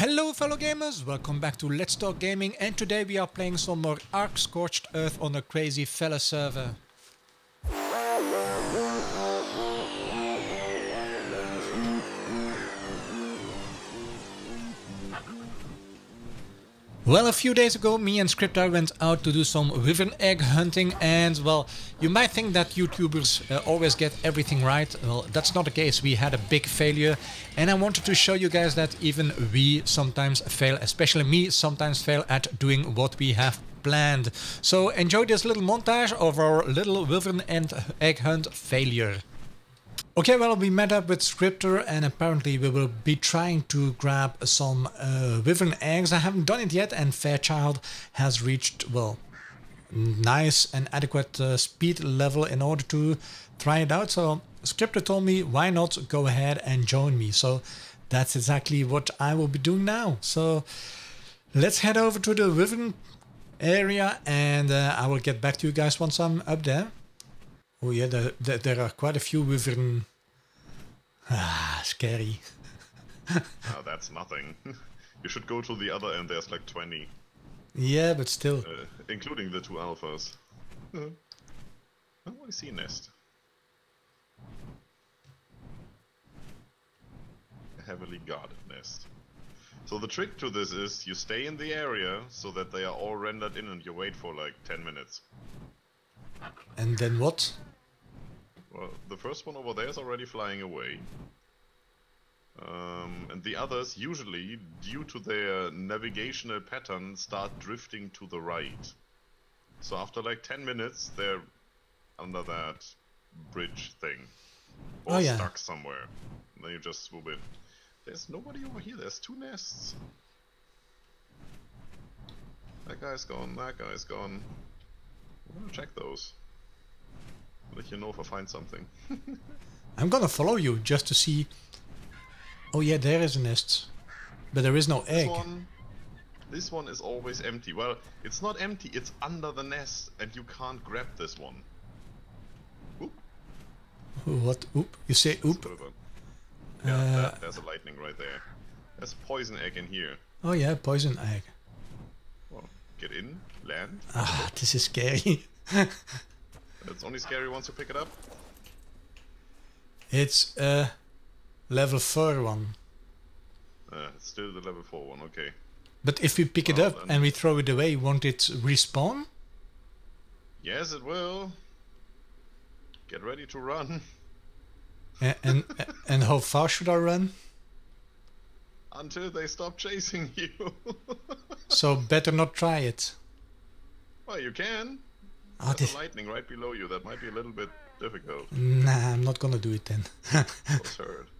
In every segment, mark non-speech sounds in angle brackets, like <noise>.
Hello fellow gamers, welcome back to Let's Talk Gaming and today we are playing some more Ark Scorched Earth on a crazy fella server. Well, a few days ago, me and Scryptar went out to do some wyvern egg hunting and, well, you might think that YouTubers uh, always get everything right. Well, that's not the case. We had a big failure and I wanted to show you guys that even we sometimes fail, especially me sometimes fail at doing what we have planned. So enjoy this little montage of our little wyvern and egg hunt failure. Okay, well, we met up with Scryptar and apparently we will be trying to grab some uh, wyvern eggs. I haven't done it yet and Fairchild has reached, well, nice and adequate uh, speed level in order to try it out. So Scryptar told me, why not go ahead and join me? So that's exactly what I will be doing now. So let's head over to the wyvern area and uh, I will get back to you guys once I'm up there. Oh yeah, there, there, there are quite a few wyvern... Ah, scary. oh, that's nothing. <laughs> you should go to the other end, there's like 20. Yeah, but still. Uh, including the two alphas. oh, I see a nest. A heavily guarded nest. So the trick to this is you stay in the area so that they are all rendered in and you wait for like 10 minutes. And then what? Well, the first one over there is already flying away. Um, and the others, usually, due to their navigational pattern, start drifting to the right. So after like 10 minutes, they're under that bridge thing. Or oh, yeah. stuck somewhere. And then you just swoop in. There's nobody over here, there's two nests. That guy's gone, that guy's gone. I'm gonna check those. Let you know if I find something. <laughs> I'm gonna follow you just to see. Oh yeah, there is a nest, but there is no this egg. One, this one is always empty. Well, it's not empty. It's under the nest, and you can't grab this one. Oop. What? Oop? You say oop? Yeah, uh, that, there's a lightning right there. There's a poison egg in here. Oh yeah, poison egg. Well, get in, land. Ah, this is scary. <laughs> It's only scary once you pick it up. It's a level 4 one. Uh, it's still the level 4 one, okay. But if we pick well, it up and we throw it away, won't it respawn? Yes, it will. Get ready to run. and, and, <laughs> and how far should I run? Until they stop chasing you. <laughs> so better not try it. Well, you can. Oh, There's lightning right below you. That might be a little bit difficult. Nah, I'm not gonna do it then. Absurd. <laughs>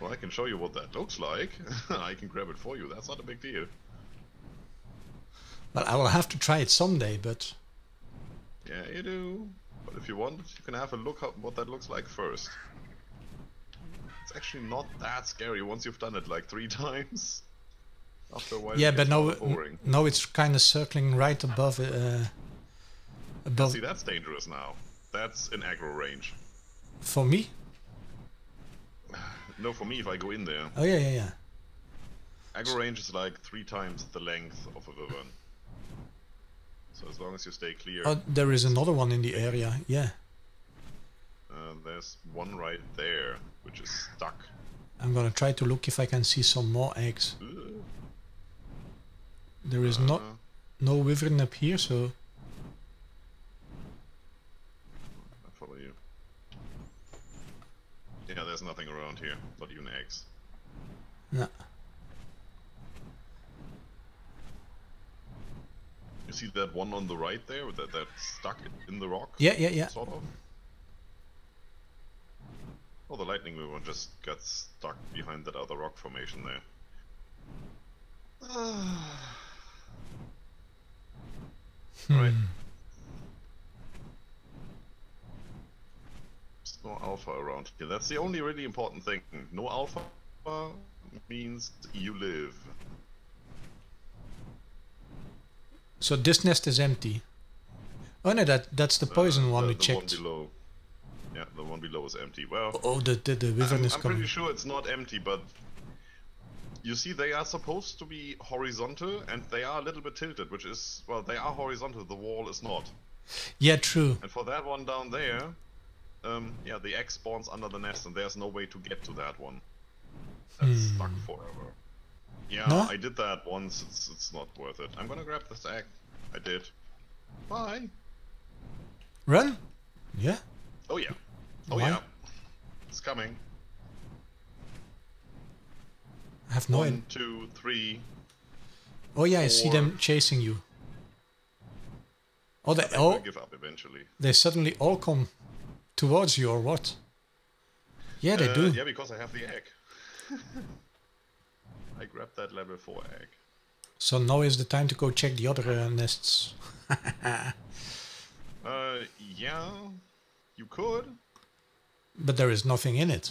Well, I can show you what that looks like. <laughs> I can grab it for you. That's not a big deal. Well, I will have to try it someday, but... Yeah, you do. But if you want, you can have a look at what that looks like first. It's actually not that scary once you've done it like three <laughs> times. After a while, yeah, but now, now it's kind of circling right above. Uh, above. See, that's dangerous now. That's in aggro range. For me? <sighs> No, for me if I go in there. Oh yeah, yeah, yeah. Aggro range is like three times the length of a wyvern. So as long as you stay clear. Oh, there is another one in the area. Yeah. Uh, there's one right there, which is stuck. I'm gonna try to look if I can see some more eggs. There is uh, not no wyvern up here, so. I follow you. Yeah, there's nothing around here, not even eggs. No. You see that one on the right there, that that's stuck in the rock? Yeah, yeah, yeah. Sort of. Oh, the lightning wyvern just got stuck behind that other rock formation there. <sighs> <sighs> Right. Hmm. There's no alpha around here. That's the only really important thing. No alpha means you live. So this nest is empty. Oh no, that that's the poison uh, one the, we the checked. One below. Yeah, the one below is empty. Well, Oh, the the, the wyvern I'm, is I'm coming. pretty sure it's not empty, but you see, they are supposed to be horizontal, and they are a little bit tilted, which is well, they are horizontal. The wall is not. Yeah, true. And for that one down there, um, yeah, the egg spawns under the nest, and there's no way to get to that one. That's stuck forever. Yeah, No? I did that once. It's it's not worth it. I'm gonna grab this egg. I did. Bye. Run? Yeah. Oh yeah. Oh Why? yeah. It's coming. I have no. One, two, three. oh yeah, I see them chasing you. Oh, they oh give up eventually. they suddenly all come towards you or what? Yeah, they Uh, do. Yeah, because I have the egg. <laughs> I grabbed that level 4 egg. So now is the time to go check the other uh, nests. <laughs> Uh, yeah, you could. But there is nothing in it.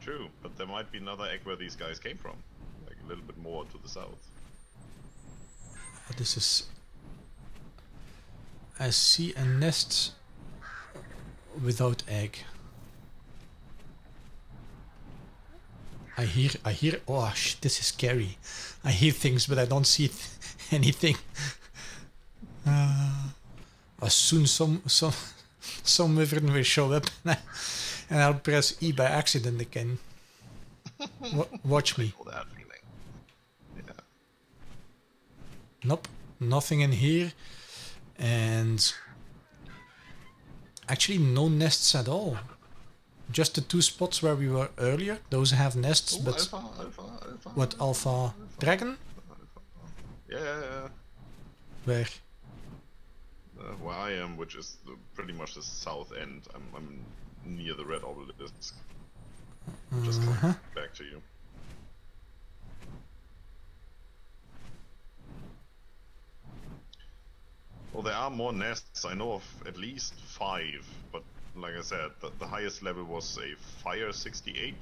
True, but there might be another egg where these guys came from. Like a little bit more to the south. But This is. I see a nest without egg. I hear, I hear. Oh, sh- this is scary. I hear things, but I don't see th- <laughs> anything. Uh, as soon some some <laughs> some wyvern will show up, <laughs> and I'll press E by accident again. <laughs> Wa- watch me. For that feeling. Yeah. Nope, nothing in here. And actually, no nests at all. Just the two spots where we were earlier. Those have nests, Ooh, but alpha, alpha, alpha. what alpha dragon? Yeah, yeah, yeah. Where? Uh, where I am, which is the, pretty much the south end. I'm, I'm near the red obelisk. Just coming Uh-huh. back to you. Well, there are more nests. I know of at least five, but like I said, the, the highest level was a fire 68.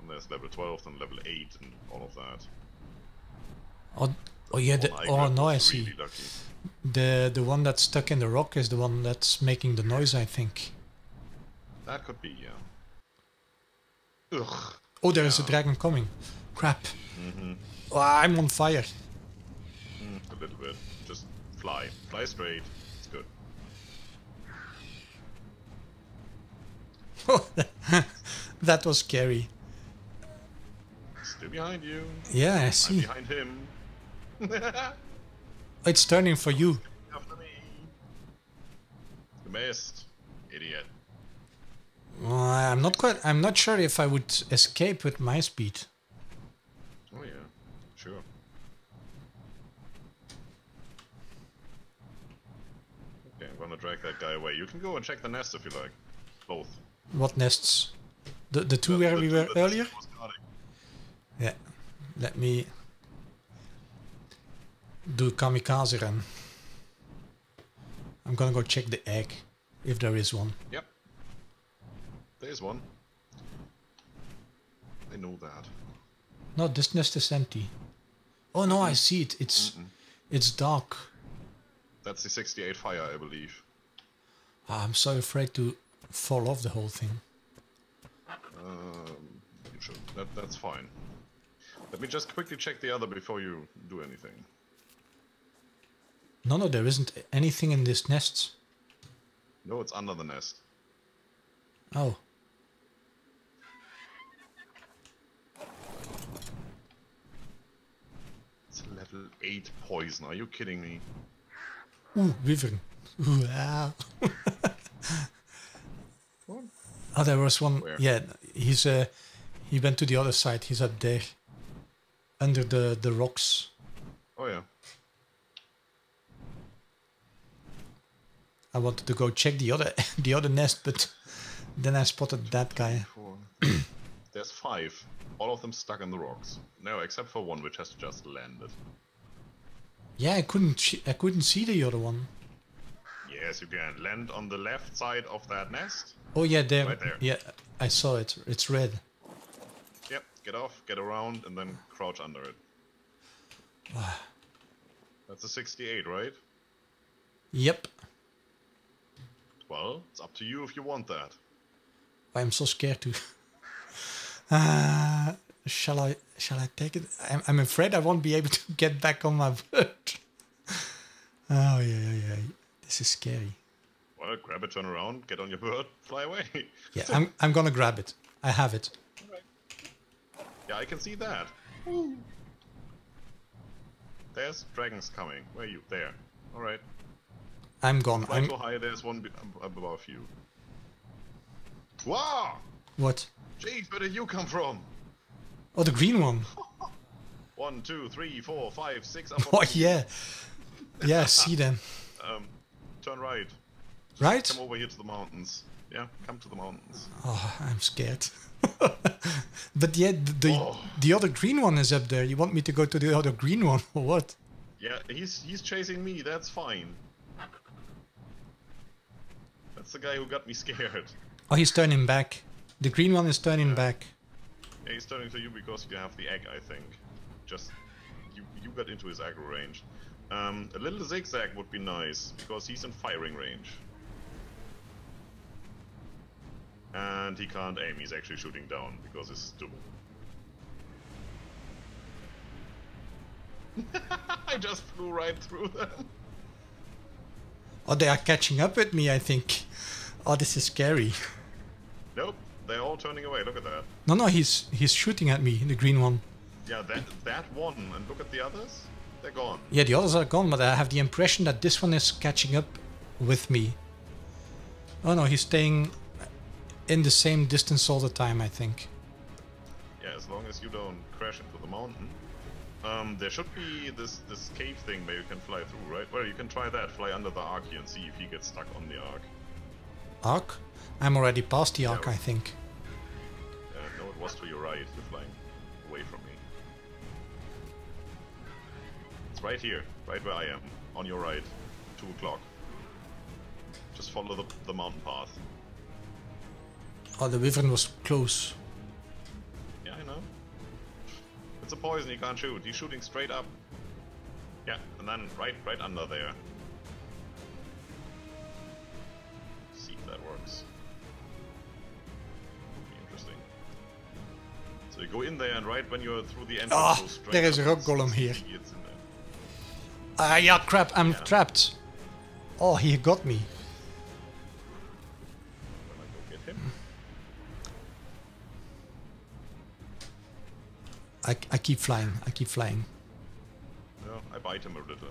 And there's level 12 and level 8 and all of that. Oh, oh yeah. The, oh no, I see. really. The the one that's stuck in the rock is the one that's making the noise. I think. That could be, yeah. Ugh. Oh, there is a dragon coming. Crap. Oh, I'm on fire. Mm, a little bit. Just fly. Fly straight. It's good. <laughs> that was scary. Still behind you. Yeah, I I'm see. behind him. <laughs> It's turning for you. After me. The mist. Idiot. Uh, I'm not quite. I'm not sure if I would escape with my speed. Oh yeah. Sure. Okay, I'm gonna drag that guy away. You can go and check the nest if you like. Both. What nests? The the two The- where the we were earlier. Yeah. Let me do kamikaze run. I'm gonna go check the egg, if there is one. Yep. There's one. I know that. No, this nest is empty. Oh no, I see it. It's it's dark. That's the 68 fire, I believe. Ah, I'm so afraid to fall off the whole thing. Um, you should. That, that's fine. Let me just quickly check the other before you do anything. No, no, there isn't anything in this nest. No, it's under the nest. Oh. It's level 8 poison. Are you kidding me? Ooh, wyvern. Ooh, ah. <laughs> Oh, there was one. Where? Yeah, he's uh, he went to the other side. He's up there, under the the rocks. Oh yeah. I wanted to go check the other <laughs> the other nest, but then I spotted that guy. <clears throat> There's five. All of them stuck in the rocks. No, except for one which has just landed. Yeah, I couldn't I couldn't see the other one. Yes, you can. Land on the left side of that nest. Oh yeah, there. Right there. Yeah, I saw it. It's red. Yep, get off, get around, and then crouch under it. Ah. That's a 68, right? Yep. Well, it's up to you if you want that. I'm so scared to. <laughs> Uh, shall I? Shall I take it? I'm, I'm afraid I won't be able to get back on my bird. <laughs> oh yeah, yeah, yeah. This is scary. Well, grab it, turn around, get on your bird, fly away. Yeah, <laughs> I'm I'm gonna grab it. I have it. yeah, I can see that. There's dragons coming. Where are you? There. All right. I'm gone. Fly I'm so high. There's one above you. Wow! What? Jeez, where did you come from? Oh, the green one. <laughs> One, two, three, four, five, six. Up Oh yeah, yeah. See them, <laughs> Um, turn right. right? Come over here to the mountains. Yeah, come to the mountains. Oh, I'm scared. <laughs> but yeah, the the, Oh. the other green one is up there. You want me to go to the other green one or what? Yeah, he's he's chasing me. That's fine. That's the guy who got me scared. Oh, he's turning back. The green one is turning back. Yeah, he's turning to you because you have the egg, I think. Just you you got into his aggro range. Um, a little zigzag would be nice because he's in firing range. And he can't aim. He's actually shooting down because he's stupid. <laughs> I just flew right through them. Oh, they are catching up with me. I think. Oh, this is scary. Nope, they're all turning away. Look at that. No, no, he's he's shooting at me. The green one. Yeah, that that one, and look at the others. They're gone. Yeah, the others are gone, but I have the impression that this one is catching up with me. Oh no, he's staying in the same distance all the time. I think. Yeah, as long as you don't crash into the mountain. Um, there should be this this cave thing where you can fly through, right? Well, you can try that. Fly under the arc here and see if he gets stuck on the arc. Arc. I'm already past the arc. Yeah. I think. Uh, no, it was to your right. You're flying away from me. It's right here, right where I am, on your right, two o'clock. Just follow the the mountain path. Oh, the wyvern was close. Yeah, I know. It's a poison, you can't shoot. He's shooting straight up. Yeah, and then right right under there. Go in there and right when you're through the entrance Ah, there is a rock golem here. Ah, yeah, crap! I'm Yeah. trapped. Oh, he got me. I go get him. I, I keep flying. I keep flying. No, I bite him a little.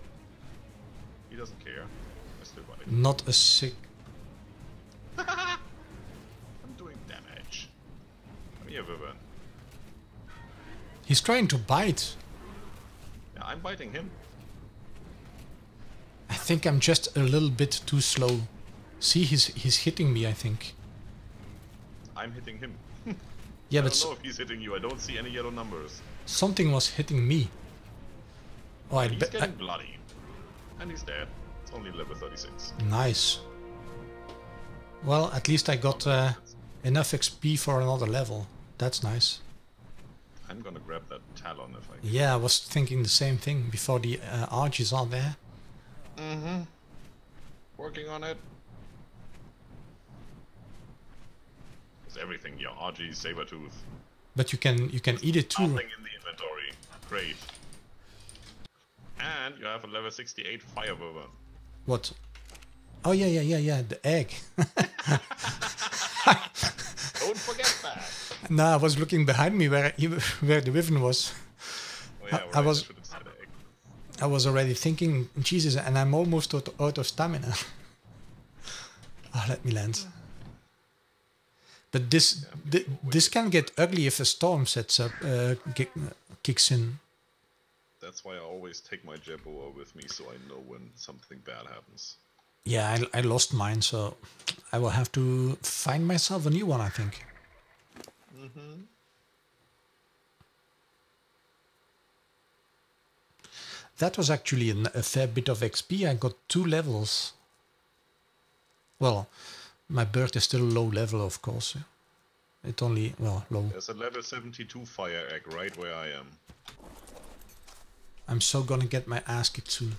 He doesn't care. I still bite him. Not a sick. <laughs> I'm doing damage. Come here, wyvern. He's trying to bite. Yeah, I'm biting him. I think I'm just a little bit too slow. See, he's he's hitting me. I think. I'm hitting him. <laughs> Yeah, I but don't know if he's hitting you. I don't see any yellow numbers. something was hitting me. Oh, I, He's be- I getting bloody. And he's dead. It's only level 36. nice. Well, at least I got uh, enough XP for another level. That's nice. I'm gonna grab that talon if I can. Yeah, I was thinking the same thing before the uh, arches are there. Mm-hmm. Working on it. It's everything, Your yeah. RG, Sabertooth. But you can you can eat it too. Nothing in the inventory. Great. And you have a level 68 fire wyvern. What? Oh yeah yeah yeah yeah the egg. <laughs> <laughs> Don't forget that. <laughs> no, I was looking behind me where where the wyvern was. Oh, yeah, I- I was- should have said egg. I was already thinking, Jesus, and I'm almost out, out of stamina. <laughs> Ah, let me land. But this thi- this can get ugly if a storm sets up, uh, kick, kicks in. That's why I always take my Jerboa with me so I know when something bad happens. Yeah, I, I lost mine, so I will have to find myself a new one. I think. Mm-hmm. That was actually an, a fair bit of XP. I got two levels. Well, my bird is still low level, of course. It only well low. There's a level 72 fire egg right where I am. I'm so gonna get my ass kicked soon.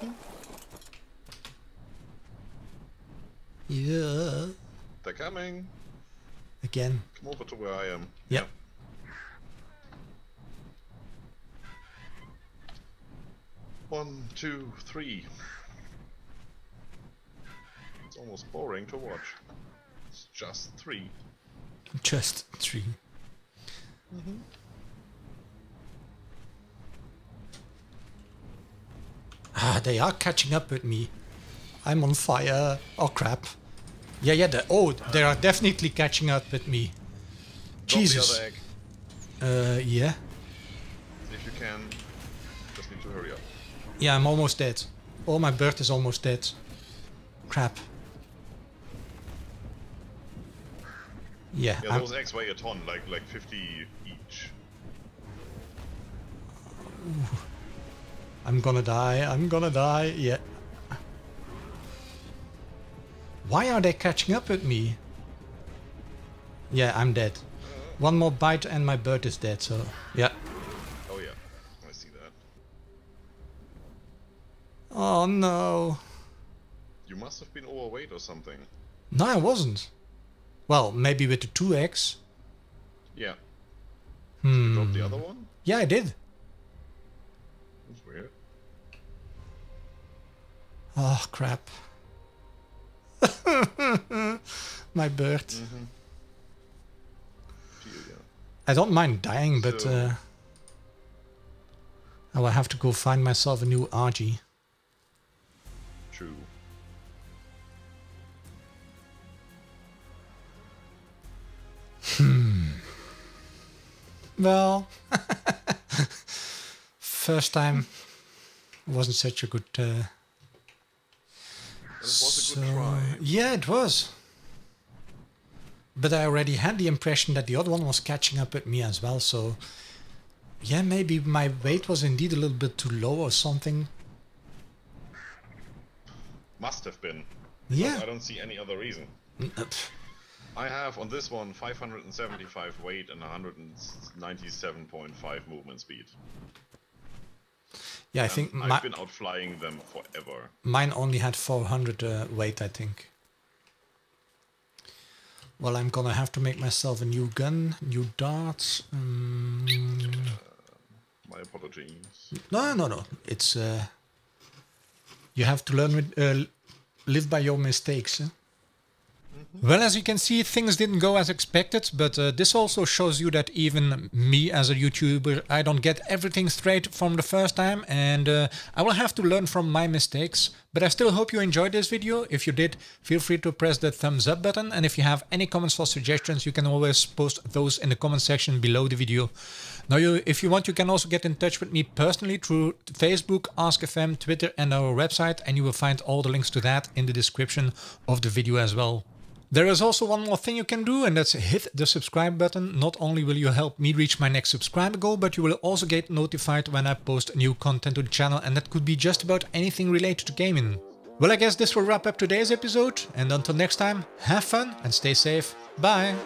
<laughs> Yeah. They're coming. Again. Come over to where I am. Yep. One, two, three. It's almost boring to watch. It's just three. Just 3 Ah, they are catching up with me. I'm on fire. Oh crap. Yeah, yeah. The, oh, they are definitely catching up with me. Drop Jesus. Uh, yeah. If you can. Just need to hurry up. Yeah, I'm almost dead. Oh, my bird is almost dead. Crap. Yeah, Yeah, I'm, those eggs weigh a ton, like like 50 each. I'm gonna die. I'm gonna die. Yeah. Why are they catching up with me? Yeah, I'm dead. One more bite and my bird is dead, so... Yeah. Oh yeah, I see that. Oh no. You must have been overweight or something. No, I wasn't. Well, maybe with the 2x. Yeah. Hmm. Drop the other one? Yeah, I did. That's weird. Oh, crap. <laughs> my bird. Ya. I don't mind dying, but So- uh, I will have to go find myself a new RG. True. Hmm. Well, <laughs> first time wasn't such a good. Uh, it was a good try. Yeah, it was. But I already had the impression that the other one was catching up with me as well. So, yeah, maybe my weight was indeed a little bit too low or something. Must have been. Yeah. I don't see any other reason. Pff. <laughs> I have on this one 575 weight and 197.5 movement speed. Yeah, I think I've my, been outflying them forever. mine only had 400 uh, weight, I think. Well, I'm gonna have to make myself a new gun, new darts. Um, My apologies. no, no, no. It's uh, you have to learn with, uh, live by your mistakes. Well, as you can see, things didn't go as expected, but uh, this also shows you that even me as a YouTuber, I don't get everything straight from the first time, and uh, I will have to learn from my mistakes. But I still hope you enjoyed this video. If you did, feel free to press the thumbs up button, and if you have any comments or suggestions, you can always post those in the comment section below the video. Now, you, if you want, you can also get in touch with me personally through Facebook, AskFM, Twitter, and our website, and you will find all the links to that in the description of the video as well. There is also one more thing you can do, and that's hit the subscribe button. Not only will you help me reach my next subscriber goal, but you will also get notified when I post new content to the channel, and that could be just about anything related to gaming. Well, I guess this will wrap up today's episode, and until next time, have fun and stay safe. Bye!